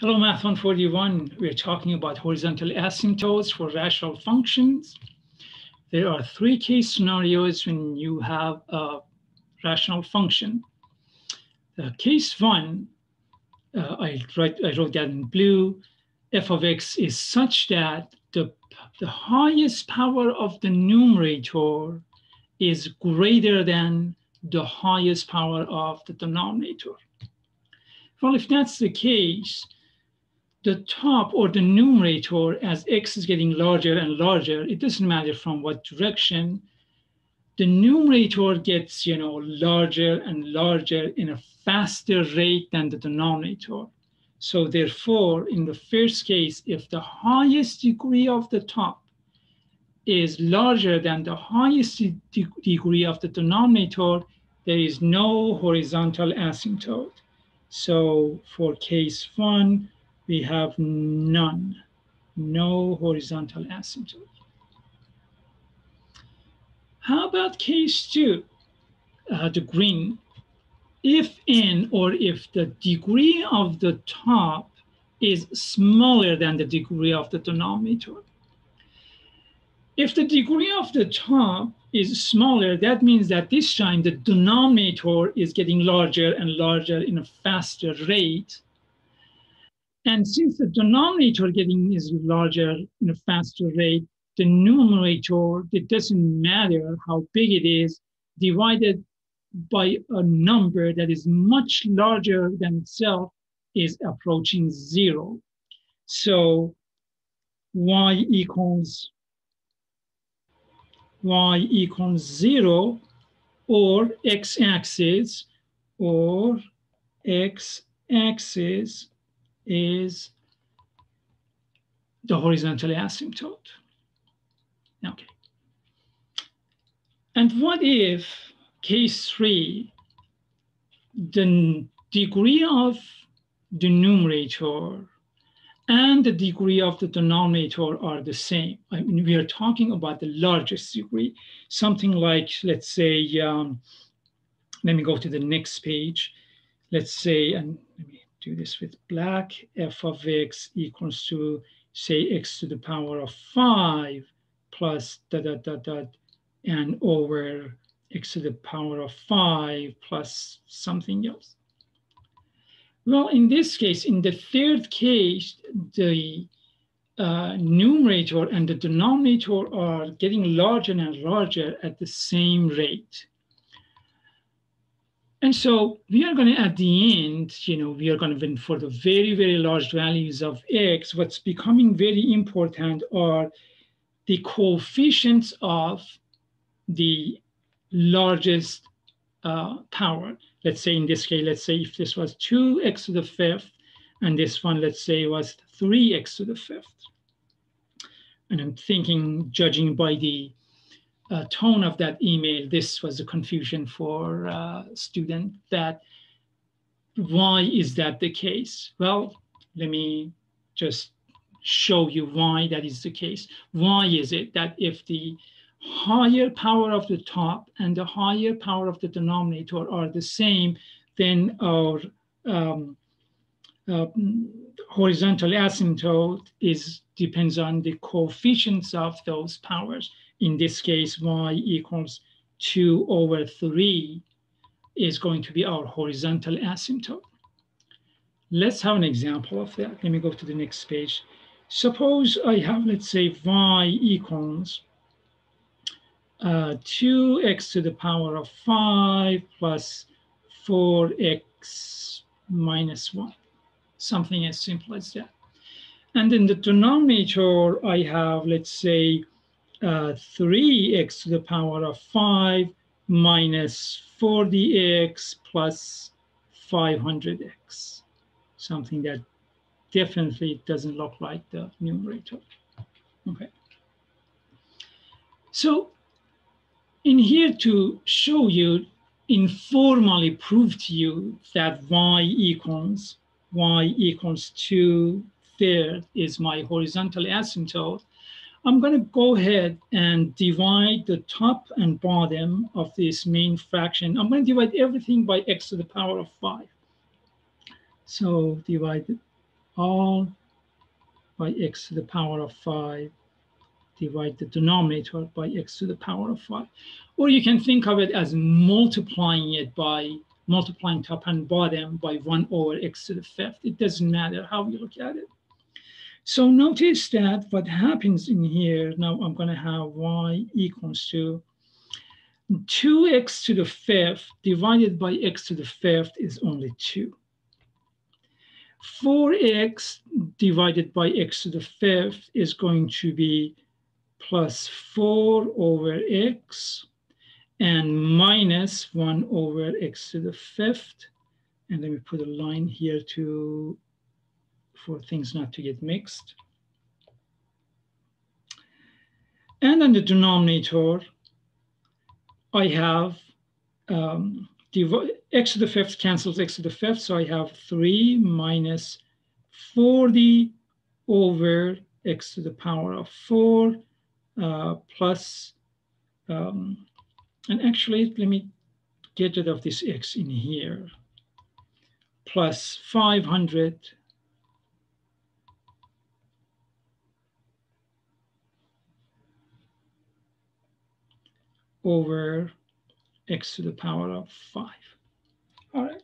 Hello, Math 141. We're talking about horizontal asymptotes for rational functions. There are three case scenarios when you have a rational function. The case one, uh, I, write, I wrote that in blue, f of x is such that the, the highest power of the numerator is greater than the highest power of the denominator. Well, if that's the case, the top or the numerator as x is getting larger and larger, it doesn't matter from what direction, the numerator gets, you know, larger and larger in a faster rate than the denominator. So therefore, in the first case, if the highest degree of the top is larger than the highest de degree of the denominator, there is no horizontal asymptote. So for case one, we have none, no horizontal asymptote. How about case two, uh, the green? If n or if the degree of the top is smaller than the degree of the denominator. If the degree of the top is smaller, that means that this time the denominator is getting larger and larger in a faster rate and since the denominator getting is larger in a faster rate, the numerator, it doesn't matter how big it is, divided by a number that is much larger than itself is approaching zero. So y equals y equals zero or x-axis or x-axis is the horizontal asymptote. Okay. And what if case three, the degree of the numerator and the degree of the denominator are the same. I mean, we are talking about the largest degree, something like, let's say, um, let me go to the next page. Let's say, and let me do this with black, f of x equals to say x to the power of five plus da da da da and over x to the power of five plus something else. Well, in this case, in the third case, the uh, numerator and the denominator are getting larger and larger at the same rate. And so we are going to, at the end, you know, we are going to win for the very, very large values of x. What's becoming very important are the coefficients of the largest uh, power. Let's say in this case, let's say if this was 2x to the fifth, and this one, let's say, was 3x to the fifth. And I'm thinking, judging by the uh, tone of that email, this was a confusion for uh, student that why is that the case? Well, let me just show you why that is the case. Why is it that if the higher power of the top and the higher power of the denominator are the same, then our um, uh, horizontal asymptote is depends on the coefficients of those powers in this case, y equals 2 over 3 is going to be our horizontal asymptote. Let's have an example of that. Let me go to the next page. Suppose I have, let's say, y equals uh, 2x to the power of 5 plus 4x minus 1, something as simple as that. And in the denominator, I have, let's say, uh, 3x to the power of 5 minus 40x plus 500x, something that definitely doesn't look like the numerator. Okay. So in here to show you, informally prove to you that y equals, y equals 2 thirds is my horizontal asymptote, I'm going to go ahead and divide the top and bottom of this main fraction. I'm going to divide everything by x to the power of 5. So divide all by x to the power of 5 divide the denominator by x to the power of 5. Or you can think of it as multiplying it by multiplying top and bottom by 1 over x to the fifth. It doesn't matter how you look at it. So notice that what happens in here, now I'm going to have y equals to 2x to the fifth divided by x to the fifth is only 2. 4x divided by x to the fifth is going to be plus 4 over x and minus 1 over x to the fifth. And let me put a line here to for things not to get mixed. And on the denominator, I have um, x to the fifth cancels x to the fifth. So I have 3 minus 40 over x to the power of 4 uh, plus, um, and actually, let me get rid of this x in here, plus 500 over x to the power of 5. All right.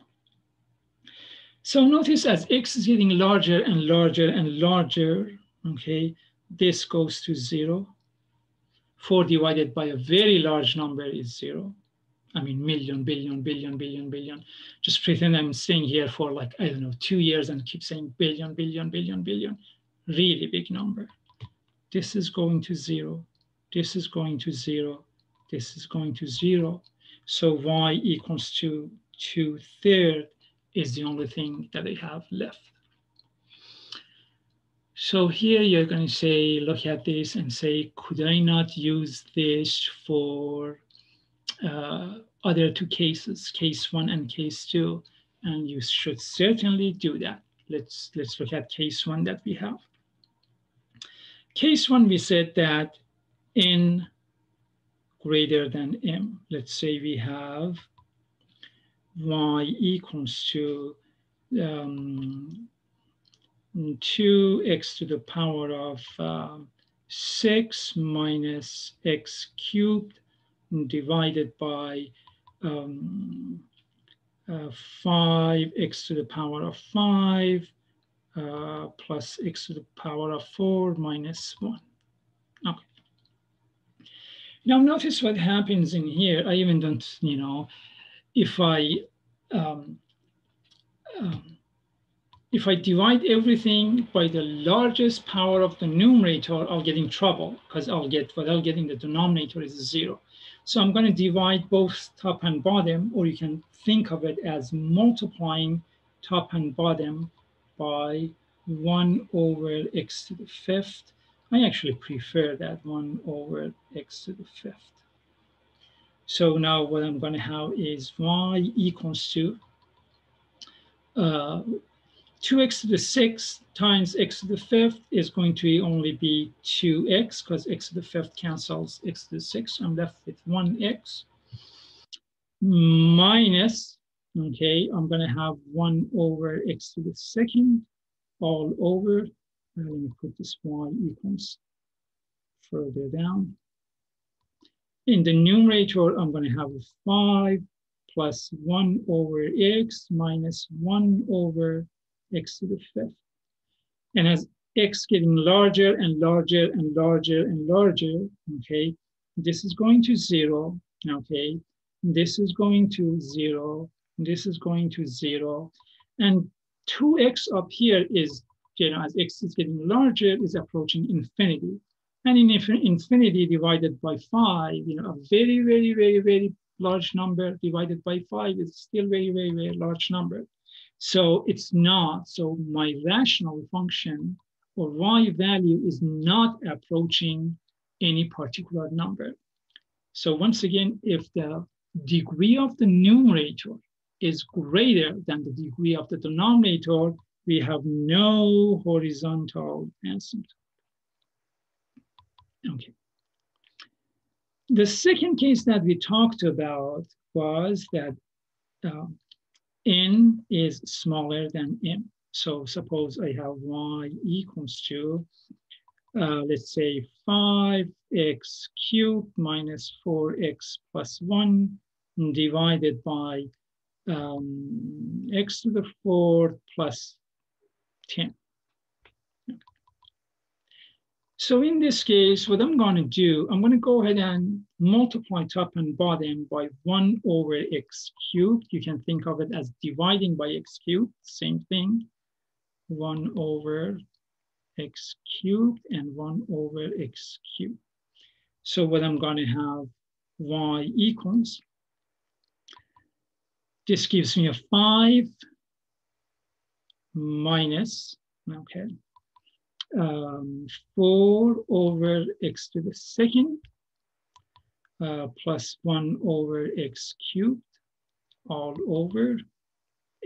So notice as x is getting larger and larger and larger, okay, this goes to 0. 4 divided by a very large number is 0. I mean, million, billion, billion, billion, billion. Just pretend I'm staying here for like, I don't know, two years and keep saying billion, billion, billion, billion. Really big number. This is going to 0. This is going to 0. This is going to 0. So y equals to 2 thirds is the only thing that I have left. So here you're going to say, look at this and say, could I not use this for uh, other two cases, case one and case two? And you should certainly do that. Let's, let's look at case one that we have. Case one, we said that in greater than m. Let's say we have y equals to um, 2x to the power of uh, 6 minus x cubed divided by um, uh, 5x to the power of 5 uh, plus x to the power of 4 minus 1. Okay. Now notice what happens in here. I even don't, you know, if I um, um, if I divide everything by the largest power of the numerator, I'll get in trouble because I'll get what I'll get in the denominator is zero. So I'm going to divide both top and bottom, or you can think of it as multiplying top and bottom by 1 over x to the fifth I actually prefer that one over x to the fifth. So now what I'm going to have is y equals to uh, 2x to the sixth times x to the fifth is going to only be 2x because x to the fifth cancels x to the sixth. I'm left with 1x minus, okay, I'm going to have 1 over x to the second all over let me put this y equals further down. In the numerator, I'm going to have a 5 plus 1 over x minus 1 over x to the fifth. And as x getting larger and larger and larger and larger, okay, this is going to 0, okay, this is going to 0, this is going to 0, and 2x up here is you know, as x is getting larger, is approaching infinity. And in infinity divided by five, you know, a very, very, very, very large number divided by five is still very, very, very large number. So it's not, so my rational function or y value is not approaching any particular number. So once again, if the degree of the numerator is greater than the degree of the denominator, we have no horizontal asymptote. Okay. The second case that we talked about was that uh, n is smaller than m. So suppose I have y equals to, uh, let's say 5x cubed minus 4x plus 1 divided by um, x to the fourth plus 10. So in this case, what I'm going to do, I'm going to go ahead and multiply top and bottom by 1 over x cubed. You can think of it as dividing by x cubed, same thing. 1 over x cubed and 1 over x cubed. So what I'm going to have y equals, this gives me a 5 minus, okay, um, 4 over x to the second uh, plus 1 over x cubed all over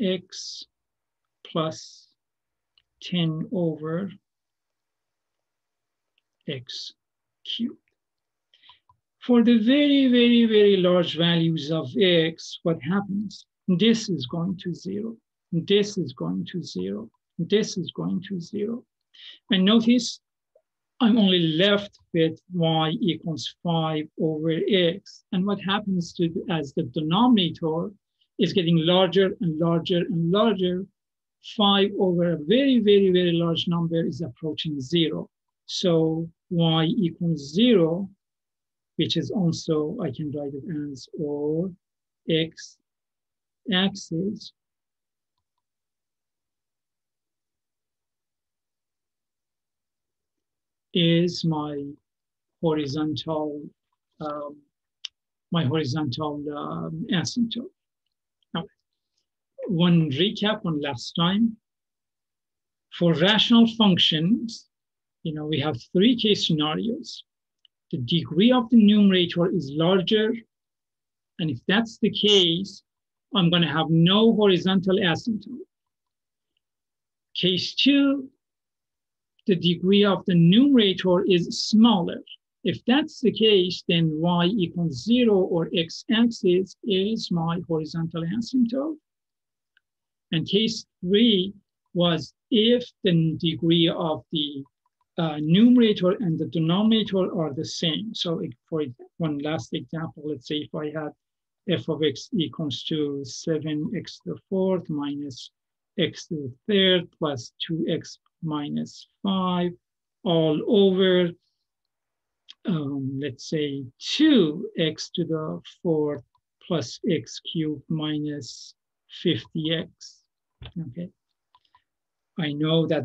x plus 10 over x cubed. For the very, very, very large values of x, what happens? This is going to zero. This is going to zero. This is going to zero. And notice I'm only left with y equals 5 over x. And what happens to as the denominator is getting larger and larger and larger, 5 over a very, very, very large number is approaching 0. So y equals 0, which is also, I can write it as or x axis is my horizontal um, my horizontal um, asymptote. Now, one recap on last time. For rational functions, you know, we have three case scenarios. The degree of the numerator is larger, and if that's the case, I'm going to have no horizontal asymptote. Case two, the degree of the numerator is smaller. If that's the case, then y equals zero or x-axis is my horizontal asymptote. And case three was if the degree of the uh, numerator and the denominator are the same. So for one last example, let's say if I had f of x equals to 7x to the fourth minus x to the third plus 2x minus 5 all over, um, let's say 2x to the 4th plus x cubed minus 50x. Okay. I know that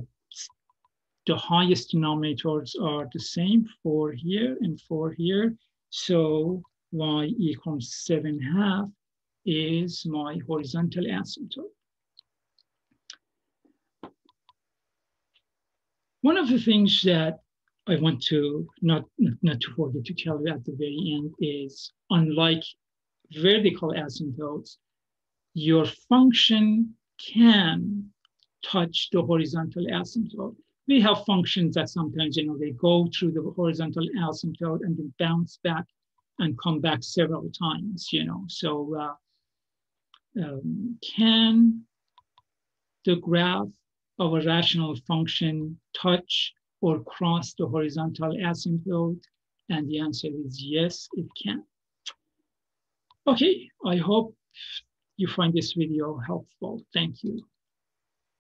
the highest denominators are the same, 4 here and 4 here. So y equals 7 half is my horizontal asymptote. One of the things that I want to not, not to forget to tell you at the very end is unlike vertical asymptotes, your function can touch the horizontal asymptote. We have functions that sometimes, you know, they go through the horizontal asymptote and then bounce back and come back several times, you know. So uh, um, can the graph of a rational function touch or cross the horizontal asymptote? And the answer is yes, it can. Okay, I hope you find this video helpful. Thank you.